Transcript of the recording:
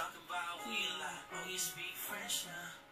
talk about we a lot. Oh, you speak French now.